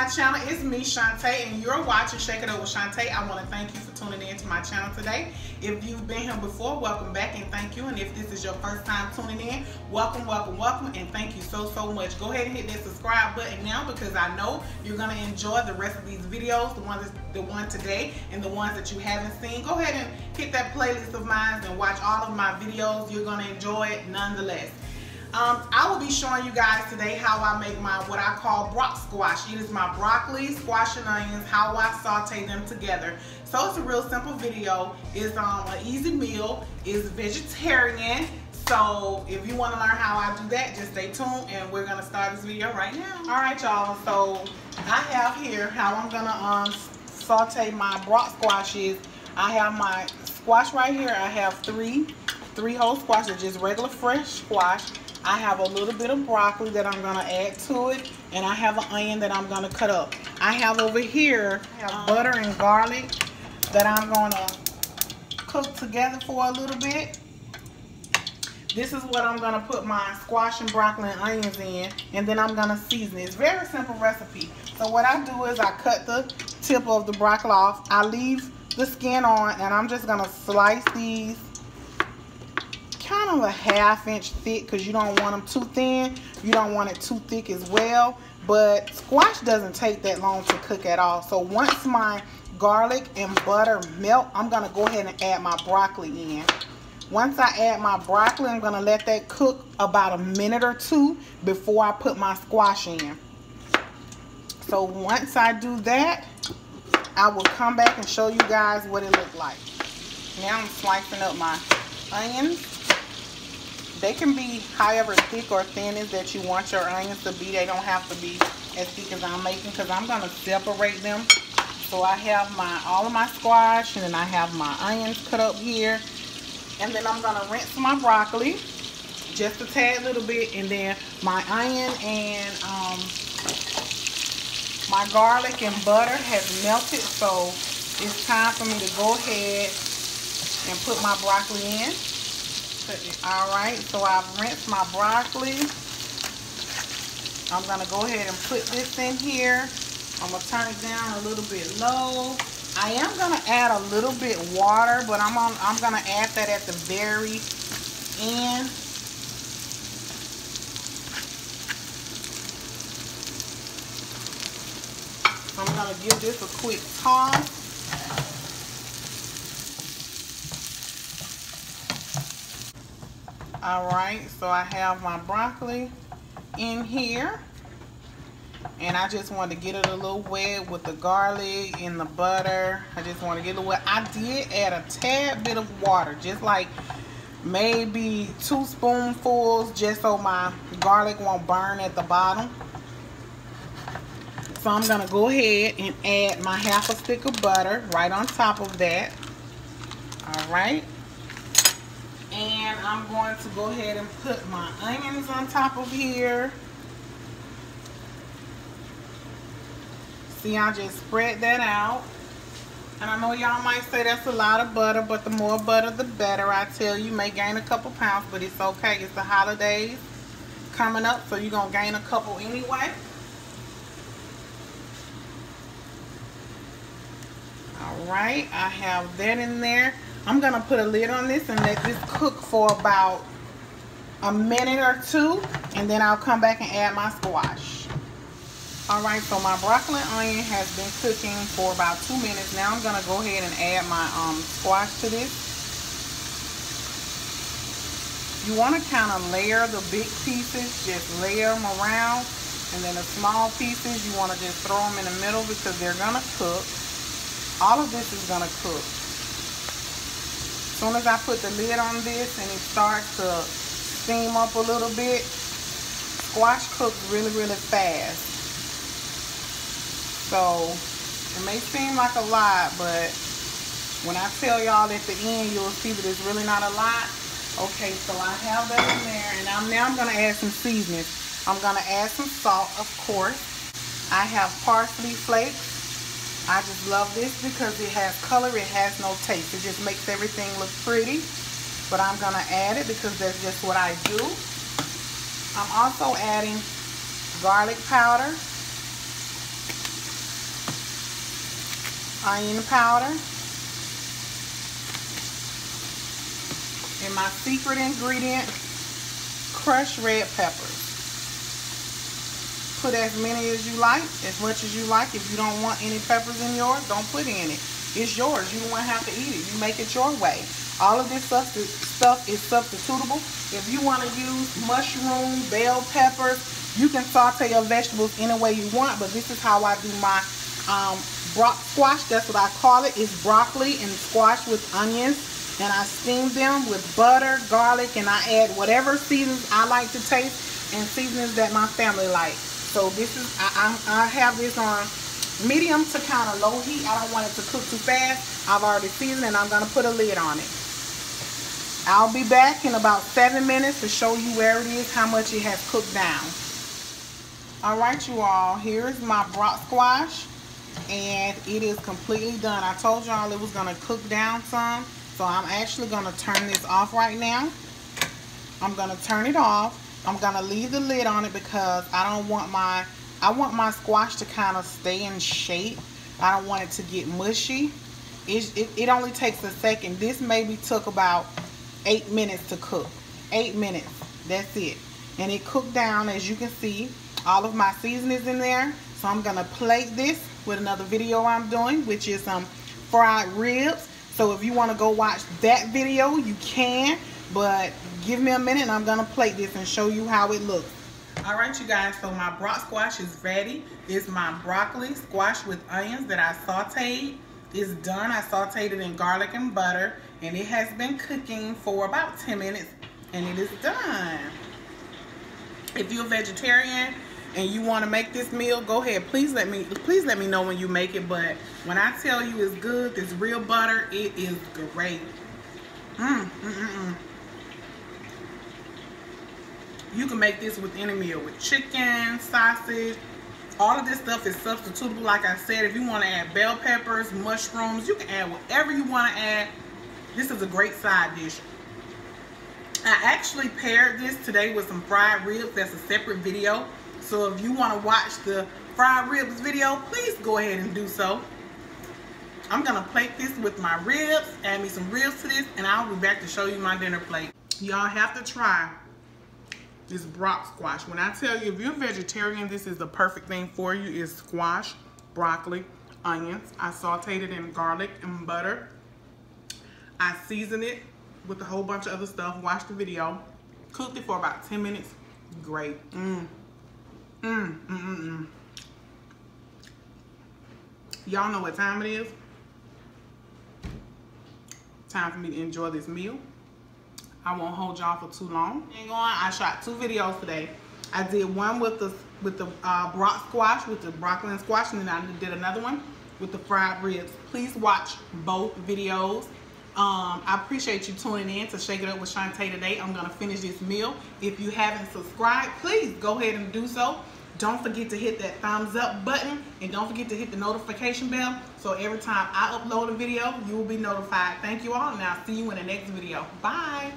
my channel. It's me, Shante, and you're watching Shake It Up with Shante. I want to thank you for tuning in to my channel today. If you've been here before, welcome back and thank you. And if this is your first time tuning in, welcome, welcome, welcome, and thank you so, so much. Go ahead and hit that subscribe button now because I know you're going to enjoy the rest of these videos, the ones, the one today and the ones that you haven't seen. Go ahead and hit that playlist of mine and watch all of my videos. You're going to enjoy it nonetheless. Um, I will be showing you guys today how I make my what I call brock squash. It is my broccoli, squash, and onions, how I saute them together. So it's a real simple video. It's um, an easy meal. It's vegetarian. So if you want to learn how I do that, just stay tuned and we're going to start this video right now. All right, y'all. So I have here how I'm going to um, saute my brock squashes. I have my squash right here. I have three, three whole squashes, just regular fresh squash. I have a little bit of broccoli that I'm going to add to it. And I have an onion that I'm going to cut up. I have over here have um, butter and garlic that I'm going to cook together for a little bit. This is what I'm going to put my squash and broccoli and onions in. And then I'm going to season it. It's very simple recipe. So what I do is I cut the tip of the broccoli off. I leave the skin on and I'm just going to slice these of a half inch thick because you don't want them too thin. You don't want it too thick as well. But squash doesn't take that long to cook at all. So once my garlic and butter melt, I'm going to go ahead and add my broccoli in. Once I add my broccoli, I'm going to let that cook about a minute or two before I put my squash in. So once I do that, I will come back and show you guys what it looked like. Now I'm slicing up my onions. They can be however thick or thin is that you want your onions to be. They don't have to be as thick as I'm making because I'm going to separate them. So I have my all of my squash and then I have my onions cut up here. And then I'm going to rinse my broccoli just a tad little bit. And then my onion and um, my garlic and butter has melted. So it's time for me to go ahead and put my broccoli in. All right, so I've rinsed my broccoli. I'm gonna go ahead and put this in here. I'm gonna turn it down a little bit low. I am gonna add a little bit water, but I'm on. I'm gonna add that at the very end. I'm gonna give this a quick toss. All right so I have my broccoli in here. And I just want to get it a little wet with the garlic and the butter. I just want to get it wet. I did add a tad bit of water just like maybe two spoonfuls just so my garlic won't burn at the bottom. So I'm gonna go ahead and add my half a stick of butter right on top of that. All right and I'm going to go ahead and put my onions on top of here. See, I just spread that out. And I know y'all might say that's a lot of butter, but the more butter, the better. I tell you, you may gain a couple pounds, but it's okay. It's the holidays coming up, so you're going to gain a couple anyway. All right, I have that in there. I'm going to put a lid on this and let this cook for about a minute or two. And then I'll come back and add my squash. Alright, so my broccoli onion has been cooking for about two minutes. Now I'm going to go ahead and add my um, squash to this. You want to kind of layer the big pieces, just layer them around. And then the small pieces, you want to just throw them in the middle because they're going to cook. All of this is going to cook soon as I put the lid on this and it starts to steam up a little bit, squash cooks really, really fast. So, it may seem like a lot, but when I tell y'all at the end, you'll see that it's really not a lot. Okay, so I have that in there, and I'm, now I'm going to add some seasonings. I'm going to add some salt, of course. I have parsley flakes. I just love this because it has color, it has no taste. It just makes everything look pretty. But I'm going to add it because that's just what I do. I'm also adding garlic powder, onion powder, and my secret ingredient, crushed red peppers. Put as many as you like, as much as you like. If you don't want any peppers in yours, don't put any. It's yours. You won't have to eat it. You make it your way. All of this stuff, stuff is substitutable. If you want to use mushroom, bell peppers, you can saute your vegetables any way you want, but this is how I do my um, squash. That's what I call it. It's broccoli and squash with onions. And I steam them with butter, garlic, and I add whatever seasons I like to taste and seasonings that my family likes. So this is, I, I, I have this on medium to kind of low heat. I don't want it to cook too fast. I've already seasoned and I'm going to put a lid on it. I'll be back in about seven minutes to show you where it is, how much it has cooked down. All right, you all, here is my brock squash and it is completely done. I told y'all it was going to cook down some, so I'm actually going to turn this off right now. I'm going to turn it off. I'm to leave the lid on it because I don't want my I want my squash to kind of stay in shape. I don't want it to get mushy. It, it, it only takes a second. This maybe took about eight minutes to cook. Eight minutes. That's it. And it cooked down, as you can see. All of my seasonings in there. So I'm to plate this with another video I'm doing, which is some um, fried ribs. So if you want to go watch that video, you can. But give me a minute and I'm going to plate this and show you how it looks. All right, you guys, so my brock squash is ready. It's my broccoli squash with onions that I sauteed. It's done. I sauteed it in garlic and butter, and it has been cooking for about 10 minutes, and it is done. If you're a vegetarian and you want to make this meal, go ahead. Please let me please let me know when you make it, but when I tell you it's good, this real butter, it is great. Mmm, mm, mm, mm. You can make this with any meal, with chicken, sausage. All of this stuff is substitutable. Like I said, if you want to add bell peppers, mushrooms, you can add whatever you want to add. This is a great side dish. I actually paired this today with some fried ribs. That's a separate video. So if you want to watch the fried ribs video, please go ahead and do so. I'm going to plate this with my ribs, add me some ribs to this, and I'll be back to show you my dinner plate. Y'all have to try this brock squash. When I tell you, if you're vegetarian, this is the perfect thing for you. Is squash, broccoli, onions. I sauteed it in garlic and butter. I seasoned it with a whole bunch of other stuff. Watch the video. Cooked it for about 10 minutes. Great. Mmm. Mmm, mmm, mmm, mmm. Y'all know what time it is? Time for me to enjoy this meal. I won't hold y'all for too long. Hang on, I shot two videos today. I did one with the with the uh, brock squash, with the broccoli and squash, and then I did another one with the fried ribs. Please watch both videos. Um, I appreciate you tuning in to Shake It Up with Shante today. I'm going to finish this meal. If you haven't subscribed, please go ahead and do so. Don't forget to hit that thumbs up button and don't forget to hit the notification bell so every time I upload a video, you will be notified. Thank you all and I'll see you in the next video. Bye.